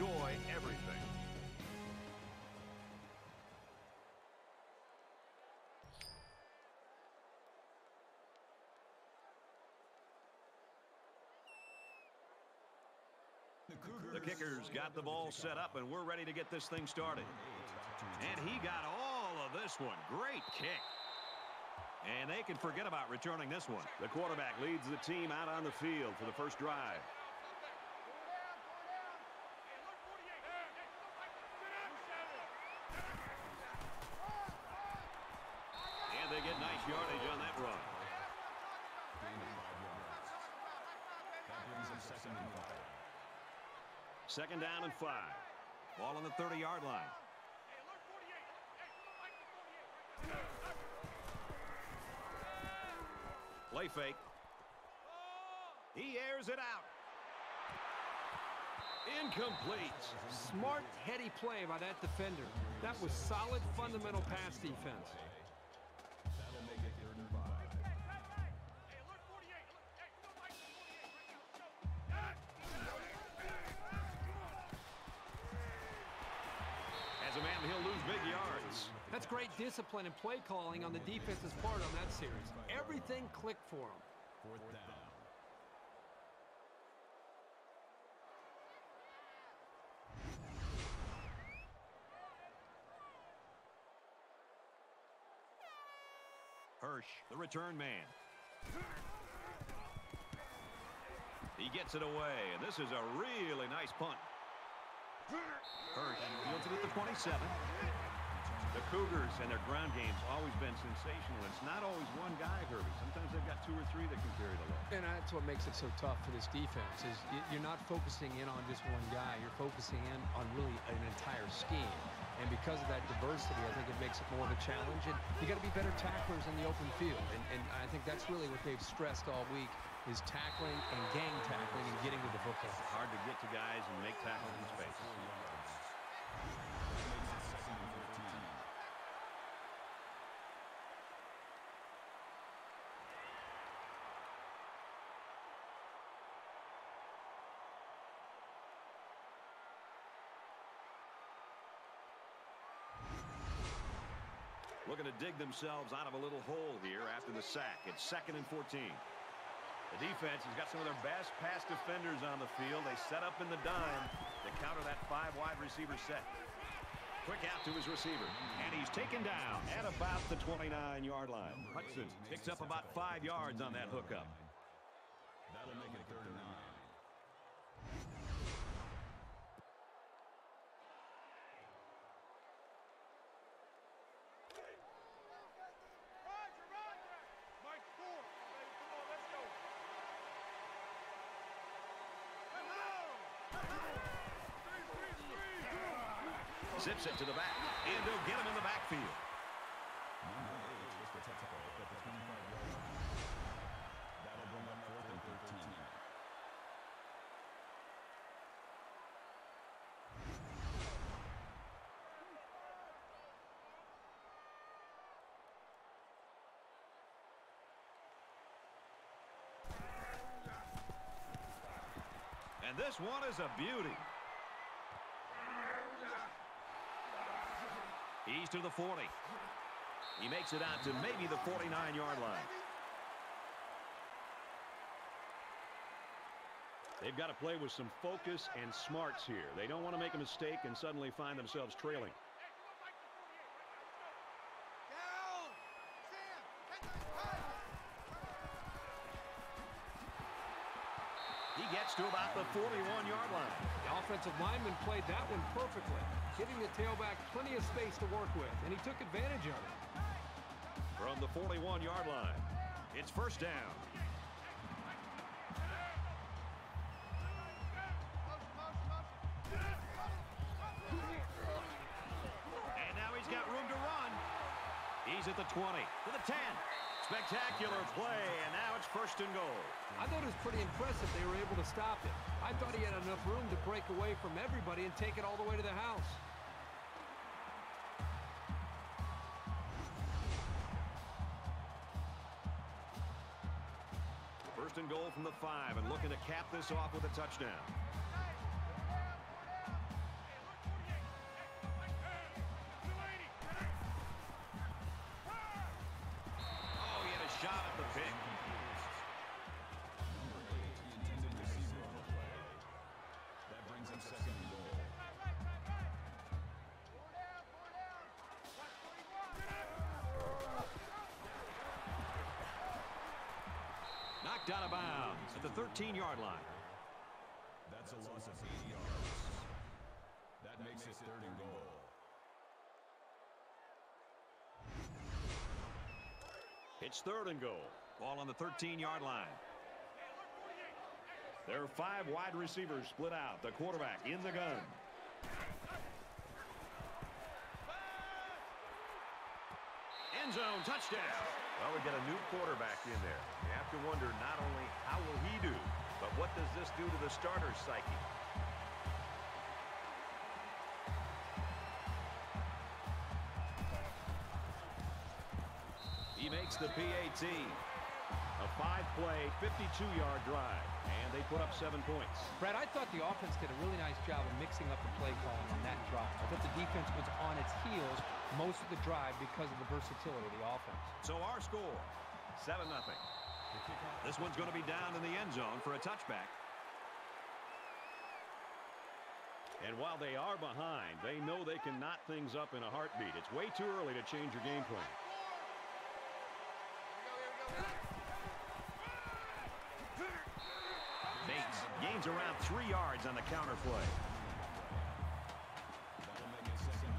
Enjoy everything. The Kickers got the ball set up, and we're ready to get this thing started. And he got all of this one. Great kick. And they can forget about returning this one. The quarterback leads the team out on the field for the first drive. And they get nice yardage on that run. Second down and five. Ball on the 30-yard line. Play fake. He airs it out. Incomplete. Smart, heady play by that defender. That was solid, fundamental pass defense. Discipline and play calling on the defense's part on that series. Everything clicked for him. Fourth down. Hirsch, the return man. He gets it away, and this is a really nice punt. Hirsch fields it at the 27. The Cougars and their ground game's always been sensational. It's not always one guy, Herbie. Sometimes they've got two or three that can carry the load. And that's what makes it so tough for this defense is you're not focusing in on just one guy. You're focusing in on really an entire scheme. And because of that diversity, I think it makes it more of a challenge. And you got to be better tacklers in the open field. And, and I think that's really what they've stressed all week is tackling and gang tackling and getting to the football. It's hard to get to guys and make tackles in space. Makes it second and 15. Looking to dig themselves out of a little hole here after the sack. It's second and 14. The defense has got some of their best pass defenders on the field. They set up in the dime to counter that five wide receiver set. Quick out to his receiver. And he's taken down at about the 29-yard line. Hudson picks up about five yards on that hookup. That'll make it third and nine. Roger, Roger. Mike four. Hey, come on, let's go. Three, three, three. Zips it to the back. And they'll get him in the backfield. Number eight was the tackle at the 25-yard line. That'll bring up fourth and 13. And this one is a beauty. He's to the 40. He makes it out to maybe the 49-yard line. They've got to play with some focus and smarts here. They don't want to make a mistake and suddenly find themselves trailing. Down. Sam, take that pass. He gets to about the 41-yard line. The offensive lineman played that one perfectly, giving the tailback plenty of space to work with, and he took advantage of it. From the 41-yard line, it's first down. And now he's got room to run. He's at the 20, to the 10. Spectacular play, and now it's first and goal. I thought it was pretty impressive they were able to stop him. I thought he had enough room to break away from everybody and take it all the way to the house. First and goal from the five and looking to cap this off with a touchdown. 13-yard line. That's a loss of eight yards. That makes it third and goal. It's third and goal. Ball on the 13-yard line. There are five wide receivers split out. The quarterback in the gun. End zone touchdown. Well, we got a new quarterback in there. You have to wonder not only how will he do, but what does this do to the starter's psyche? He makes the PAT. A five-play, 52-yard drive, and they put up seven points. Brad, I thought the offense did a really nice job of mixing up the play calling on that drive. I thought the defense was on its heels most of the drive because of the versatility of the offense. So our score, 7 nothing. This one's going to be down in the end zone for a touchback. And while they are behind, they know they can knot things up in a heartbeat. It's way too early to change your game plan. Bates gains around three yards on the counter play. That'll make it second.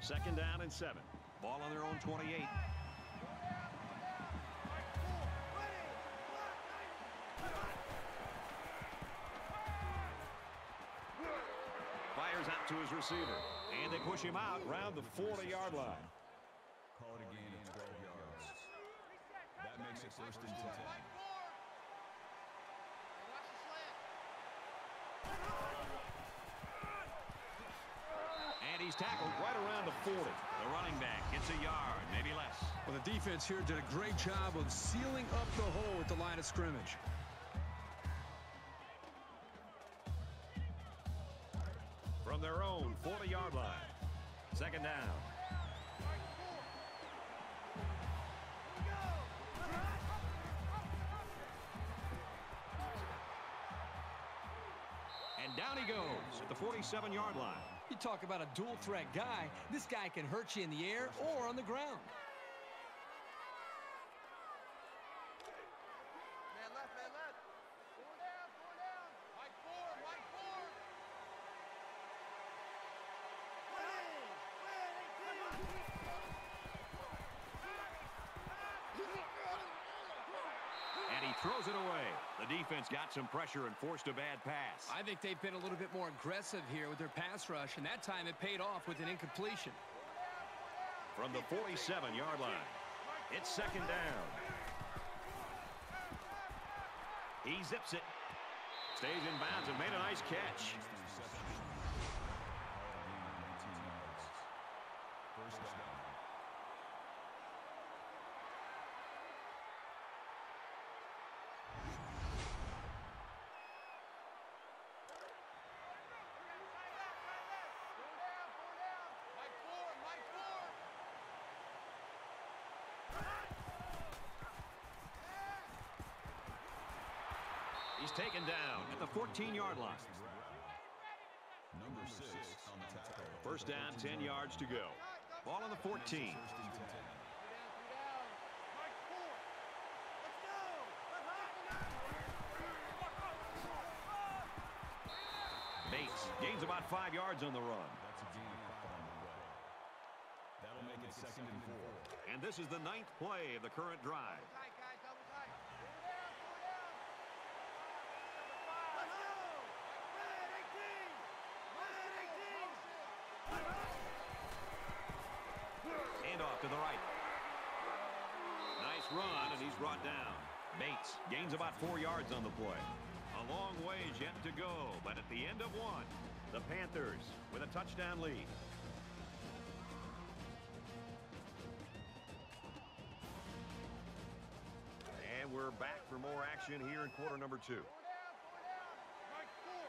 Second down and seven. Ball on their own 28. Fires out to his receiver. And they push him out round the 40-yard line. Call it a gain of 12 yards. That makes it first and 10. And he's tackled right around the 40. The running back gets a yard, maybe less. Well, the defense here did a great job of sealing up the hole at the line of scrimmage. Second down. And down he goes at the 47-yard line. You talk about a dual threat guy. This guy can hurt you in the air or on the ground. Man left, man left. Four down, four down. Mike four, Mike four. Win, win, 18. And he throws it away. The defense got some pressure and forced a bad pass. I think they've been a little bit more aggressive here with their pass rush, and that time it paid off with an incompletion. From the 47-yard line. It's second down. He zips it. Stays in bounds and made a nice catch. Makes the reception. Call it a gain of 19 yards. First down. Four down, four down. Mike four, Mike four. He's taken down at the 14-yard line. Number six on the tackle. First down, 10 yards to go. Ball on the 14. First and 10. Three down, three down. Mike four. Let's go. Bates gains about five yards on the run. That's a gain of five on the play. That'll make it second and four. And this is the ninth play of the current drive. Tight, guys, double tight. Four down, four down. Let's go. Win, 18. Win, 18. Hand off to the right. Nice run, and he's brought down. Bates gains about four yards on the play. A long ways yet to go, but at the end of one, The Panthers with a touchdown lead. And we're back for more action here in quarter number two. Mike four.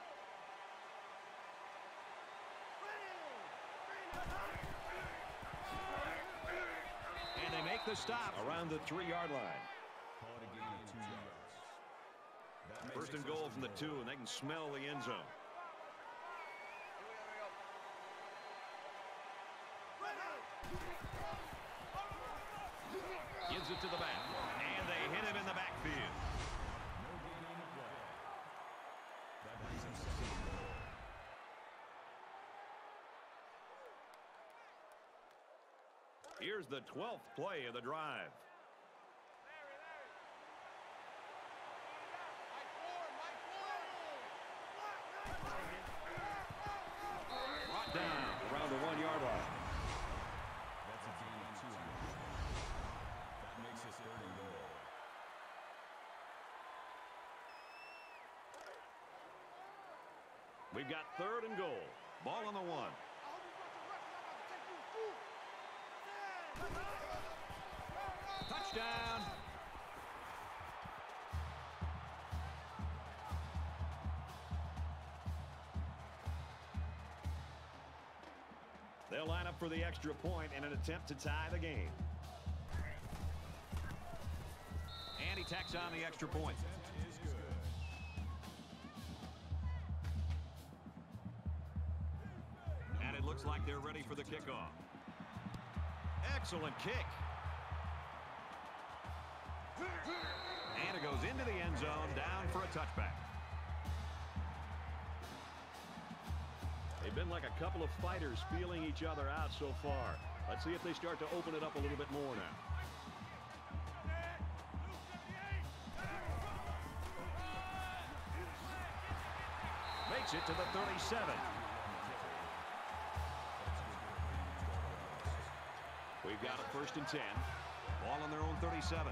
And they make the stop around the three-yard line. Call it a gain of two yards. That makes First and goal from the two, and they can smell the end zone. Gives it to the back. And they hit him in the backfield. No gain on the play. That brings him second and goal. Here's the 12th play of the drive. Mike four. Mike four. Brought down around the one-yard line. That's a gain of two on the play. That makes it third and goal. We've got third and goal. Ball on the one. I hope you got your record. I'm about to take you to school. Touchdown. They'll line up for the extra point in an attempt to tie the game. And he tacks on the extra point. That is good. And it looks like they're ready for the kickoff. Excellent kick. And it goes into the end zone, down for a touchback. They've been like a couple of fighters feeling each other out so far. Let's see if they start to open it up a little bit more now. Makes it to the 37. We've got a first and 10. Ball on their own 37.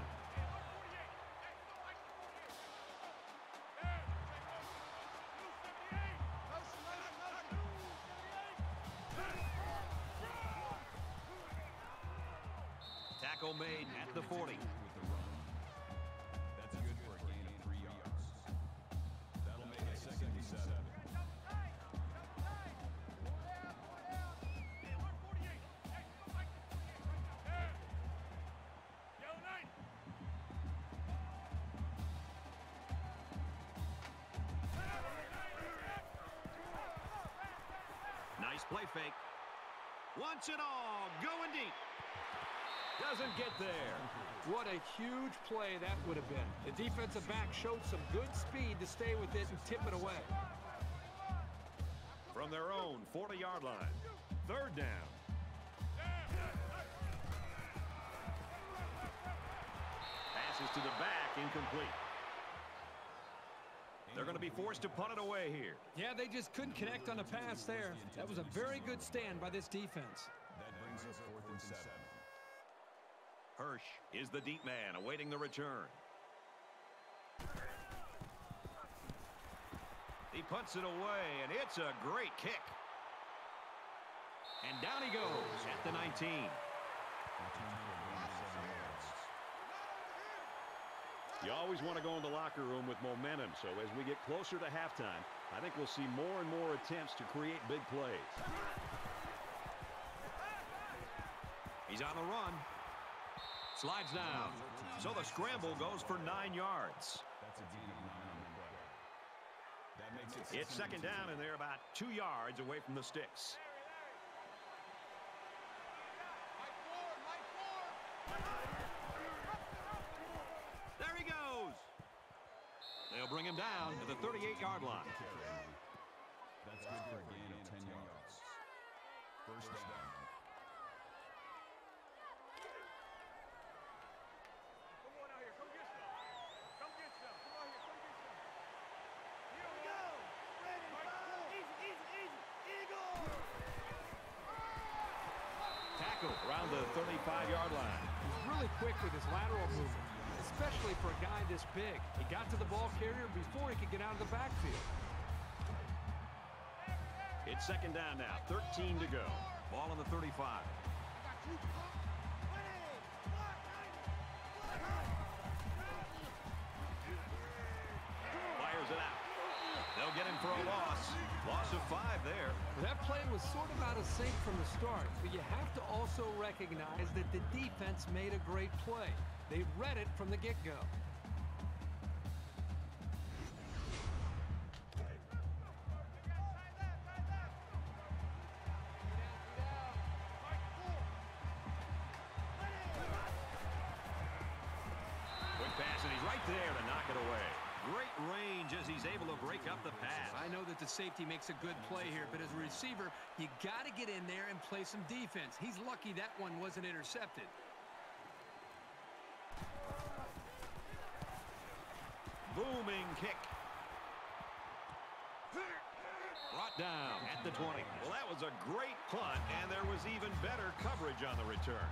Play fake. Wants it all. Going deep. Doesn't get there. What a huge play that would have been. The defensive back showed some good speed to stay with it and tip it away. From their own 40-yard line. Third down. Passes to the back, incomplete. They're going to be forced to punt it away here. Yeah, they just couldn't connect on the pass there. That was a very good stand by this defense. That brings us fourth and seven. Hirsch is the deep man awaiting the return. He punts it away, and it's a great kick. And down he goes at the 19. Return for a gain of seven yards. You always want to go in the locker room with momentum, so as we get closer to halftime, I think we'll see more and more attempts to create big plays. He's on the run. Slides down. So the scramble goes for nine yards. That's a gain of nine on. That makes it It's second down, and they're about two yards away from the sticks. There he goes. They'll bring him down to the 38-yard line. That's good for a gain of 10 yards. First down. Come on out here. Come get some. Come get some. Come out here. Come get some. Here we go. Ready. Mike four. Easy, easy, easy. Eagle. Tackle around the 35-yard line. He's really quick with his lateral movement, especially for a guy this big. He got to the ball carrier before he could get out of the backfield. It's second down now. 13 to go. Ball on the 35. Fires it out. They'll get him for a loss. Loss of five there. That play was sort of out of sync from the start, but you have to also recognize that the defense made a great play. They read it from the get-go. Safety makes a good play here, but as a receiver, you got to get in there and play some defense. He's lucky that one wasn't intercepted. Booming kick. Brought down at the 20. Well, that was a great punt, and there was even better coverage on the return.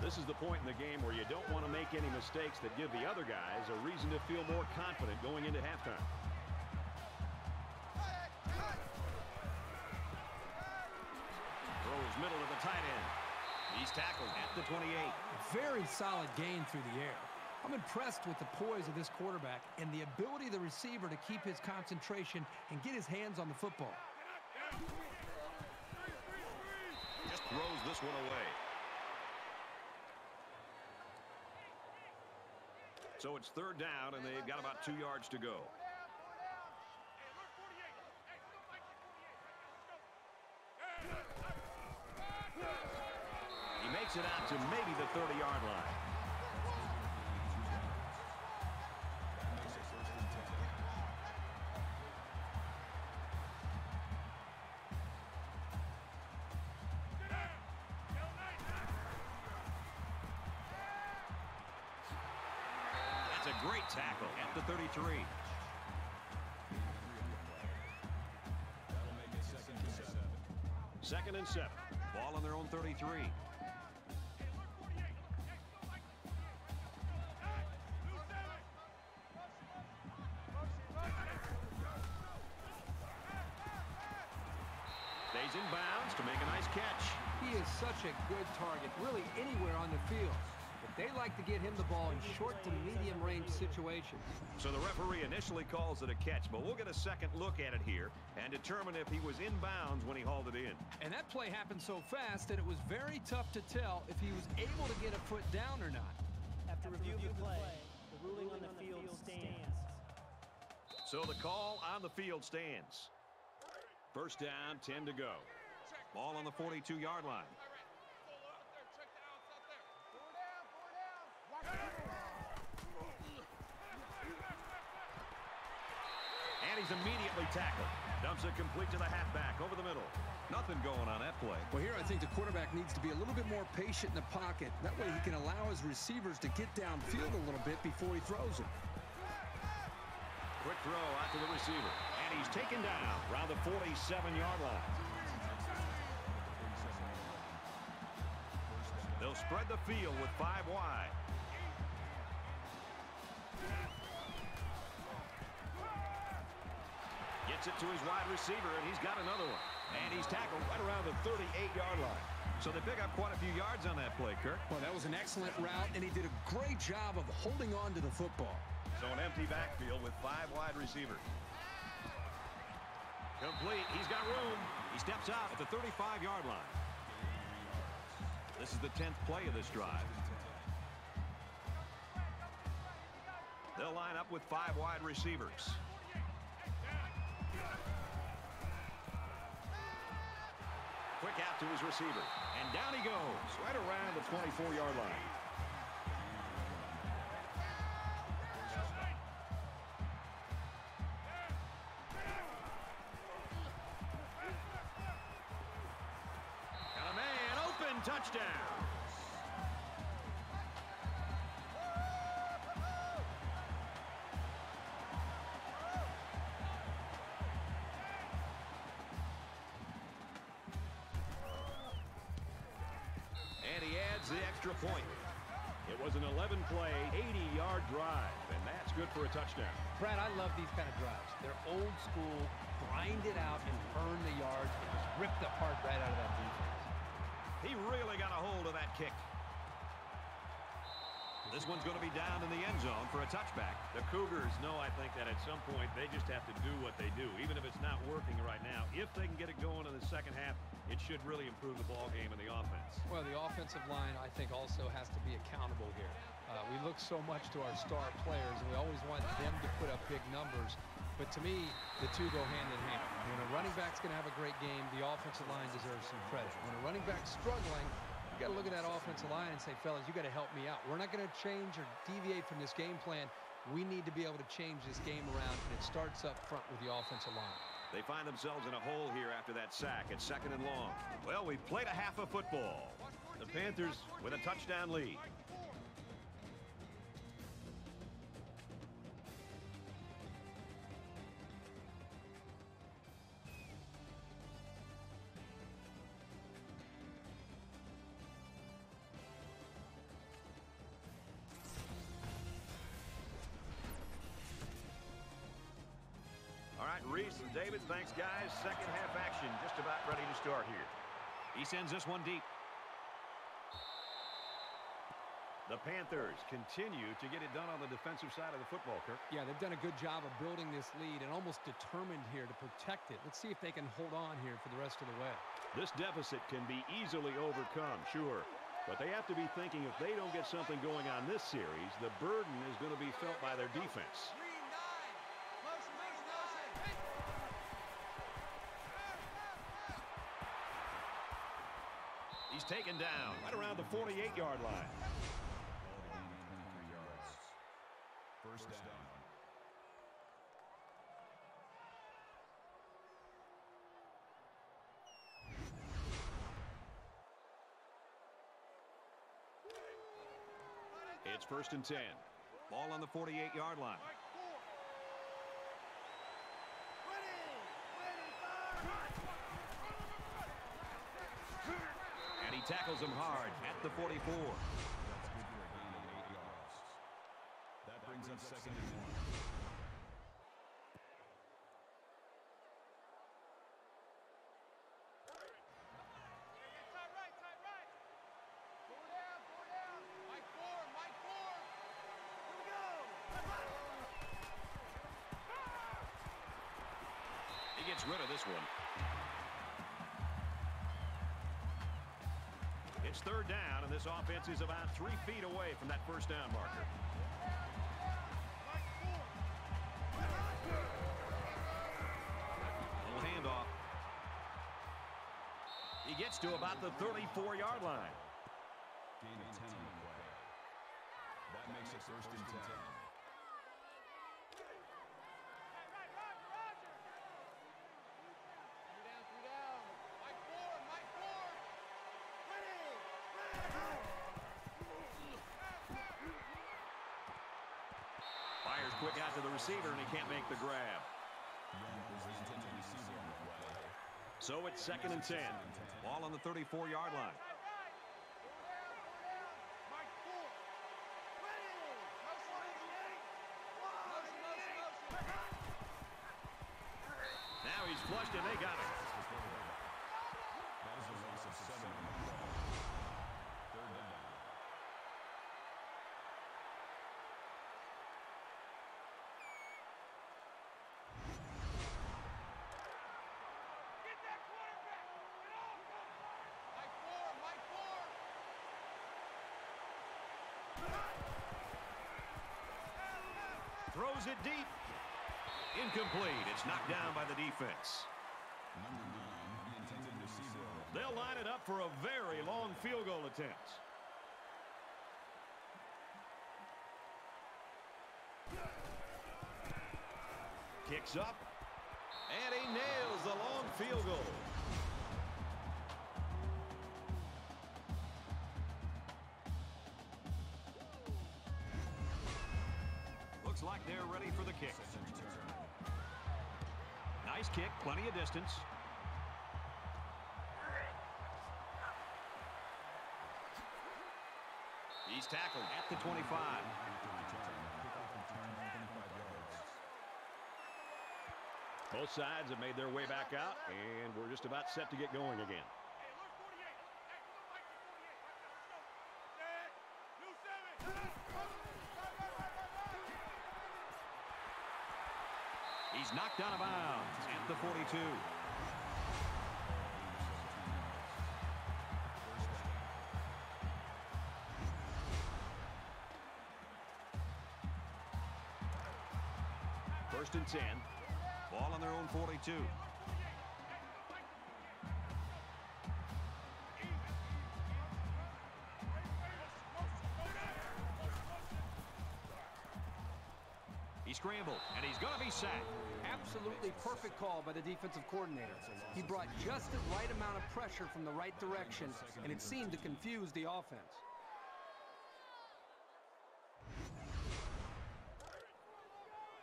This is the point in the game where you don't want to make any mistakes that give the other guys a reason to feel more confident going into halftime. Throws middle to the tight end. He's tackled at the 28. Very solid gain through the air. I'm impressed with the poise of this quarterback and the ability of the receiver to keep his concentration and get his hands on the football. Just throws this one away. So it's third down, and they've got about two yards to go. He makes it out to maybe the 30-yard line. That's a great tackle at the 33. That'll make it second and. Second and seven. Ball on their own 33. Stays in bounds to make a nice catch. He is such a good target, really anywhere on the field. But they like to get him the ball in short to medium range situations. So the referee initially calls it a catch, but we'll get a second look at it here and determine if he was in bounds when he hauled it in. And that play happened so fast that it was very tough to tell if he was able to get a foot down or not. After review of the play, the ruling on the field stands. So the call on the field stands. First down, 10 to go. Ball on the 42-yard line. And he's immediately tackled. Dumps it complete to the halfback over the middle. Nothing going on that play. Well, here I think the quarterback needs to be a little bit more patient in the pocket. That way he can allow his receivers to get downfield a little bit before he throws it. Quick throw out to the receiver. And he's taken down around the 47-yard line. They'll spread the field with five wide. Gets it to his wide receiver, and he's got another one. And he's tackled right around the 38-yard line. So they pick up quite a few yards on that play, Kirk. Well, that was an excellent route, and he did a great job of holding on to the football. So an empty backfield with five wide receivers. Complete. He's got room. He steps out at the 35-yard line. This is the 10th play of this drive. They'll line up with five wide receivers. Quick out to his receiver. And down he goes, right around the 24-yard line. Open, touchdown. And he adds the extra point. It was an 11-play, 80-yard drive, and that's good for a touchdown. Brad, I love these kind of drives. They're old school, grind it out and earned the yards and just ripped the heart right out of that defense. Kick. This one's going to be down in the end zone for a touchback. The Cougars know, I think, that at some point they just have to do what they do, even if it's not working right now. If they can get it going in the second half, it should really improve the ball game and the offense. Well, the offensive line, I think, also has to be accountable here. Uh, we look so much to our star players, and we always want them to put up big numbers. But to me, the two go hand in hand. When a running back's going to have a great game, the offensive line deserves some credit. When a running back's struggling, you got to look at that offensive line and say, fellas, you got to help me out. We're not going to change or deviate from this game plan. We need to be able to change this game around, and it starts up front with the offensive line. They find themselves in a hole here after that sack at second and long. Well, we've played a half of football. The Panthers with a touchdown lead. David, thanks, guys. Second half action just about ready to start here. He sends this one deep. The Panthers continue to get it done on the defensive side of the football, Kirk. Yeah, they've done a good job of building this lead and almost determined here to protect it. Let's see if they can hold on here for the rest of the way. This deficit can be easily overcome, sure. But they have to be thinking if they don't get something going on this series, the burden is going to be felt by their defense. Taken down right around the 48-yard line. Ball to gain 23. First down. It's first and 10. Ball on the 48-yard line. Tackles him hard at the 44. That's good for a gain of eight yards. That brings up second and one. Rid of this one. It's third down, and this offense is about three feet away from that first down marker. Little handoff. He gets to about the 34-yard line. Gain of 10 on the play. That makes it first and 10. Right, Roger, Roger. Three down, three down. Mike four, Mike four. Ready, Quick to the receiver, and he can't make the grab. So it's second and 10. Ball on the 34-yard line. Now he's flushed, and they got him. That is a loss of seven on the play. Third down. Get that quarterback. Get off him. Mike four, Mike four. Throws it deep. Incomplete. It's knocked down by the defense. They'll line it up for a very long field goal attempt. Kicks up. And he nails the long field goal. Ready for the kick. Nice kick, plenty of distance. He's tackled at the 25. After return, kickoff return, 25 yards. Both sides have made their way back out, and we're just about set to get going again. Hey, look 48. Hey, look Mike to 48. Right now, let's go. Set. New seven. Right, right, right, right, right. He's knocked out of bounds at the 42. First and 10. Ball on their own 42. He scrambled, and he's going to be sacked. Absolutely perfect call by the defensive coordinator. He brought just the right amount of pressure from the right direction, and it seemed to confuse the offense.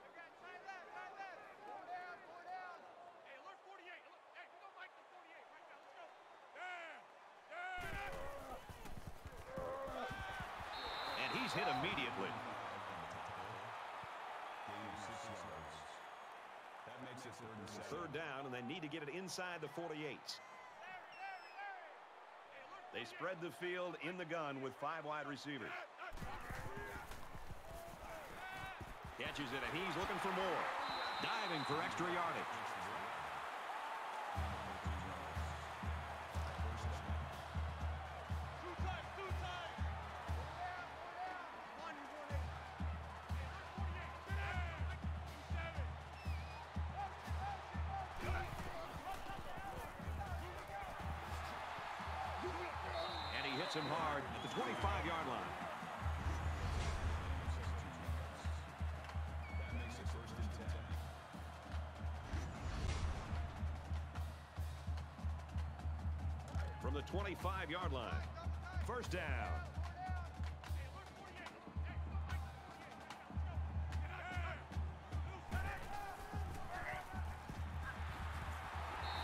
Again, tight left, tight left. Four down, four down. Hey, alert 48. Alert, hey, we go Mike to 48 right now. Let's go. Down, down. And he's hit immediately. Gain of six yards. That makes it third and seven. Third down, and they need to get it inside the 48. Larry, Larry, Larry. Hey, alert They spread the field in the gun with five wide receivers. Catches it, and he's looking for more. Diving for extra yardage. Him hard at the 25-yard line. From the 25-yard line. First down.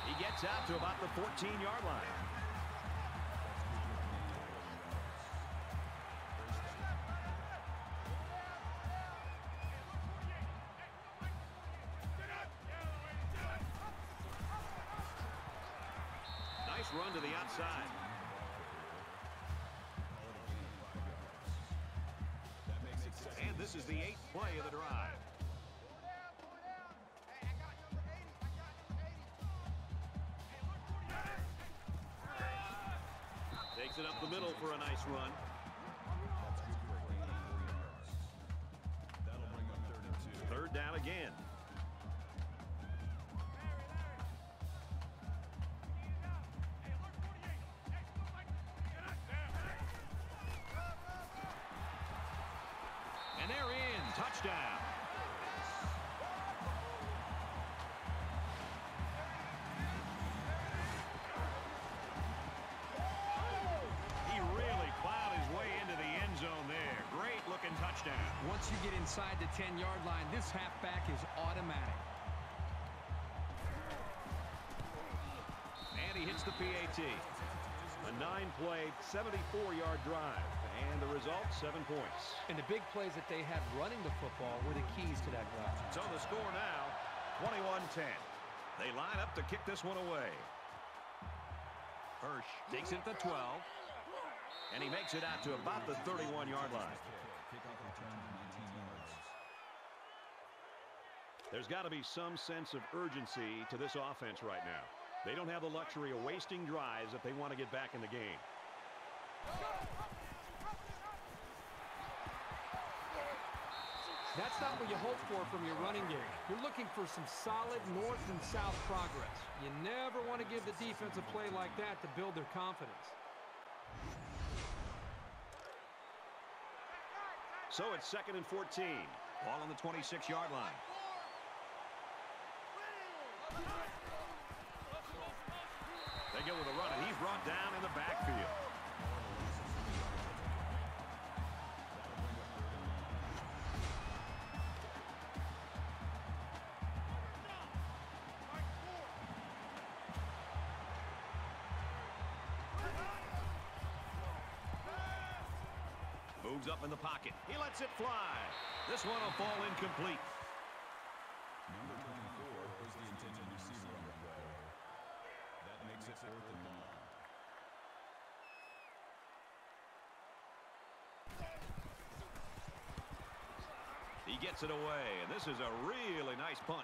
He gets out to about the 14-yard line. Second. And this is the eighth play of the drive. Four down, four down. Hey, I got number 80. I got number 80. Takes it up the middle for a nice run. Touchdown. He really plowed his way into the end zone there. Great looking touchdown. Once you get inside the 10-yard line, this halfback is automatic. And he hits the PAT. A nine-play, 74-yard drive. And the result, seven points. And the big plays that they had running the football were the keys to that drive. So the score now, 21-10. They line up to kick this one away. Hirsch takes it at the 12. And he makes it out to about the 31-yard line. Kickoff return of 19 yards. There's got to be some sense of urgency to this offense right now. They don't have the luxury of wasting drives if they want to get back in the game. That's not what you hope for from your running game. You're looking for some solid north and south progress. You never want to give the defense a play like that to build their confidence. So it's second and 14. Ball on the 26-yard line. They go with a run, and he's brought down in the backfield. Moves up in the pocket. He lets it fly. This one will fall incomplete. Number 24 the intended receiver on the play. That makes it fourth and nine. He gets it away, and this is a really nice punt.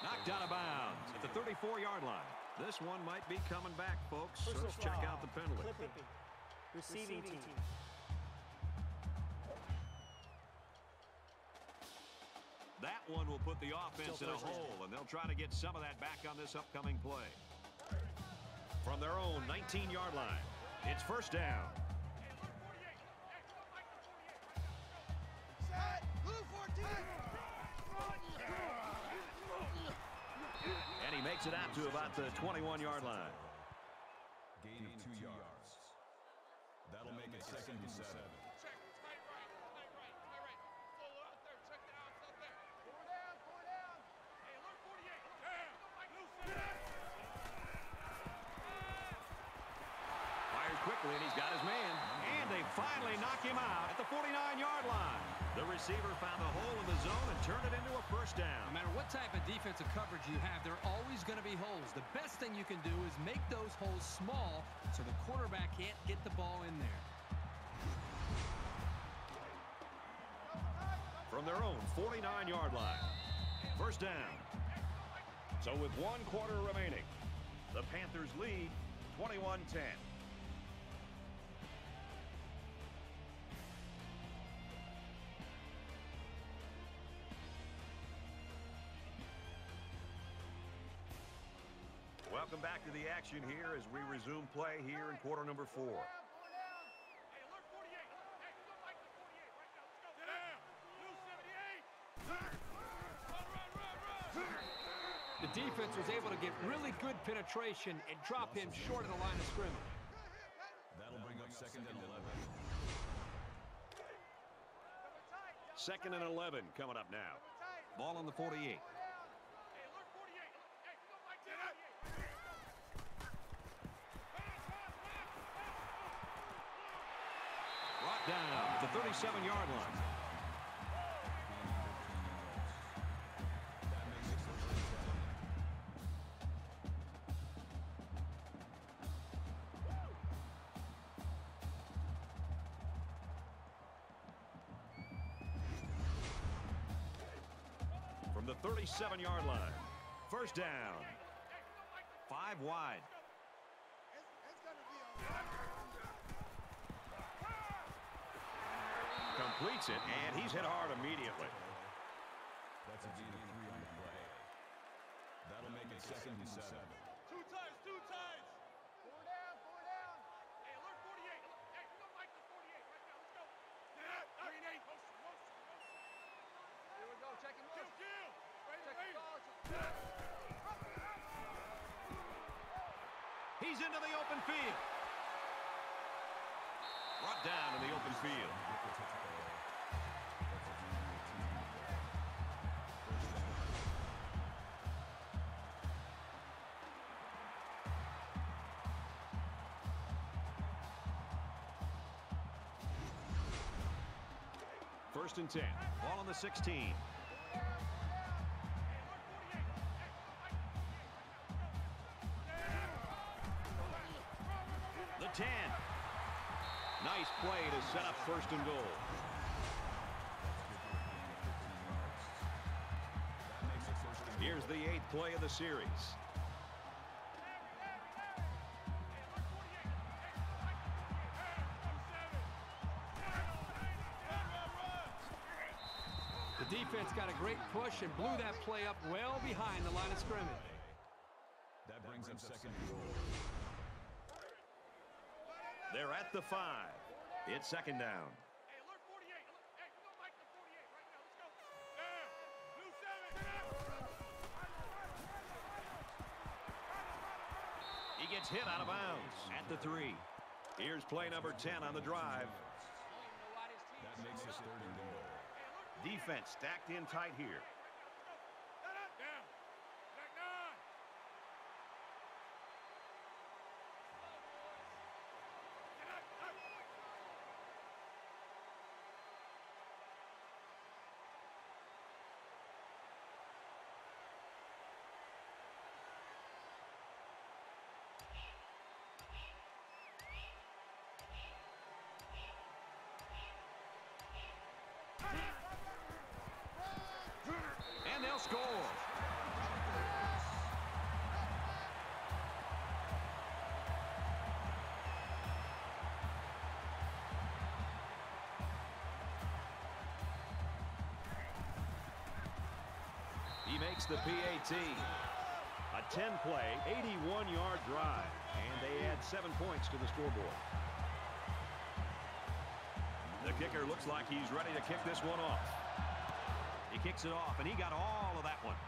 Knocked out of bounds at the 34-yard line. This one might be coming back, folks. So Personal let's check foul. out the penalty. Clipping. Receiving team. That one will put the offense in a hole, and they'll try to get some of that back on this upcoming play. From their own 19-yard line, it's first down. Makes it out to about the 21-yard line. Small so the quarterback can't get the ball in there. from their own 49-yard line. First down. So with one quarter remaining, the Panthers lead 21-10. Welcome back to the action here as we resume play here in quarter number four. The defense was able to get really good penetration and drop him short of the line of scrimmage. That'll bring up second and 11. Second and 11 coming up now. Ball on the 48. Brought down at the 37-yard line. That makes it first and 10. From the 37-yard line. First down. Five wide. Completes it, and he's hit hard immediately. That's a gain three on the play. That'll make it second and seven. Two times, two times. Four down, four down. Hey, alert 48. Hey, we don't like the 48 right now. Let's go. Yeah, green eight. Motion, motion, motion. Here we go. Check and Kill, kill. Wait, wait. He's into the open field. Brought down in the open field. First and 10. Ball on the 16. The 10. Nice play to set up first and goal. Here's the eighth play of the series. Got a great push and blew that play up well behind the line of scrimmage. That brings up second goal. They're at the five. It's second down. Hey, alert 48. Hey, we don't like 48 right now. Let's go. Yeah. Blue seven. He gets hit out of bounds at the three. Here's play number 10 on the drive. That makes it third and goal. Defense stacked in tight here. Makes the PAT. A 10-play, 81-yard drive, and they add seven points to the scoreboard. The kicker looks like he's ready to kick this one off. He kicks it off, and he got all of that one.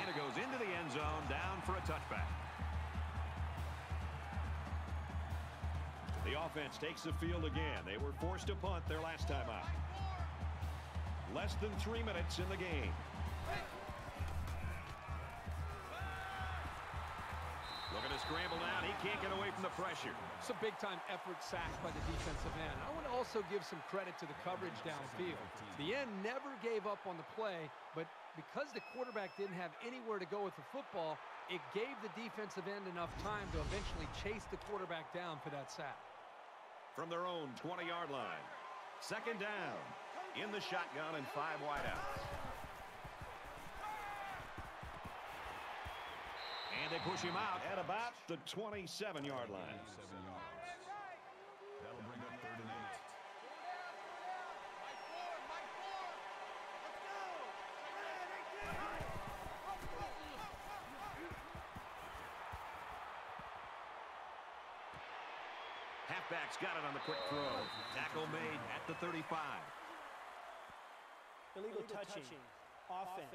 And it goes into the end zone, down for a touchback. The offense takes the field again. They were forced to punt their last time out. Less than three minutes in the game. Looking to scramble down. He can't get away from the pressure. It's a big-time effort sack by the defensive end. I want to also give some credit to the coverage downfield. The end never gave up on the play, but because the quarterback didn't have anywhere to go with the football, it gave the defensive end enough time to eventually chase the quarterback down for that sack. From their own 20-yard line. Second down. In the shotgun and five wideouts. And they push him out at about the 27-yard line. That'll bring up third and eight. Mike Ford, Mike Ford. Let's go. Halfback's got it on the quick throw. Tackle made at the 35. Illegal touching. Offense.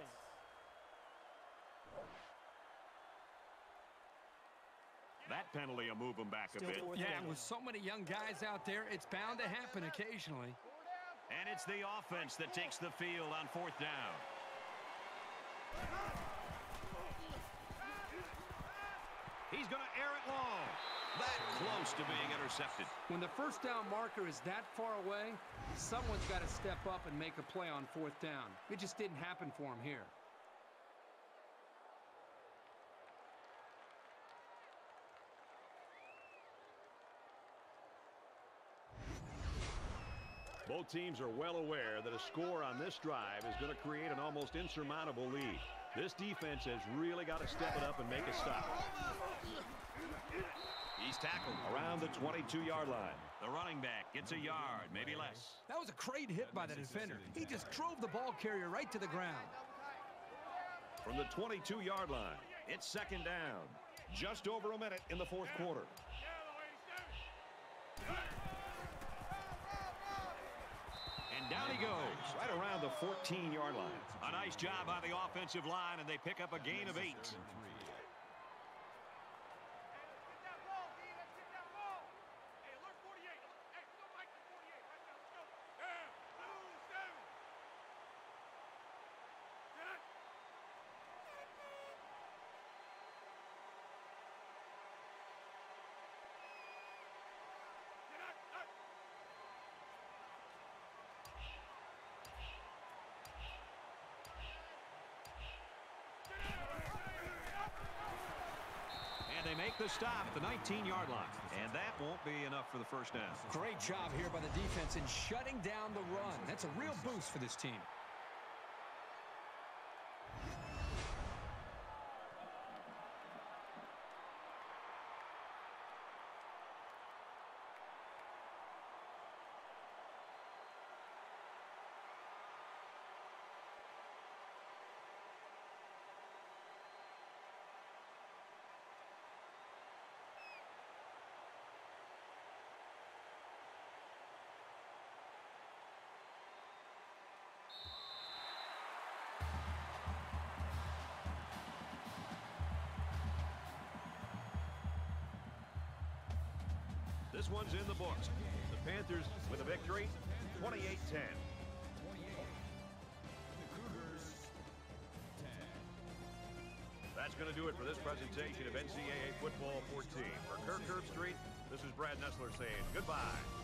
That penalty will move him back a bit. Yeah, with so many young guys out there, it's bound to happen occasionally. And it's the offense that takes the field on fourth down. He's going to air it long. That close to being intercepted. When the first down marker is that far away, someone's got to step up and make a play on fourth down. It just didn't happen for him here. Both teams are well aware that a score on this drive is going to create an almost insurmountable lead. This defense has really got to step it up and make a stop. He's tackled around the 22-yard line. The running back gets a yard, maybe less. That was a great hit by the defender. He just drove the ball carrier right to the ground. From the 22-yard line, it's second down. Just over a minute in the fourth quarter. And down he goes, right around the 14-yard line. A nice job by the offensive line, and they pick up a gain of eight. Third and three. Get that ball, D. Let's get that ball. Hey, alert 48. Hey, we don't like the 48 right now. Let's go. Down. Two, seven. Get it. Get it. Up. And they make the stop at the 19-yard line. And that won't be enough for the first down. Great job here by the defense in shutting down the run. That's a real boost for this team. This one's in the books. The Panthers with a victory, 28-10. The Cougars, 10. That's going to do it for this presentation of NCAA Football 14. For Kirk Herbstreit, this is Brad Nessler saying goodbye.